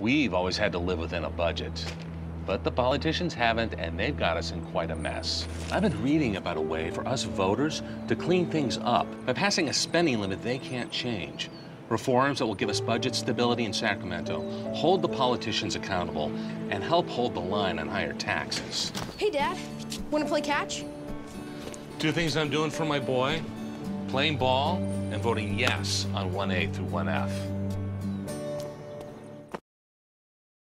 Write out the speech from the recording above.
We've always had to live within a budget. But the politicians haven't, and they've got us in quite a mess. I've been reading about a way for us voters to clean things up by passing a spending limit they can't change. Reforms that will give us budget stability in Sacramento, hold the politicians accountable, and help hold the line on higher taxes. Hey, Dad. Want to play catch? Two things I'm doing for my boy playing ball and voting yes on 1A through 1F.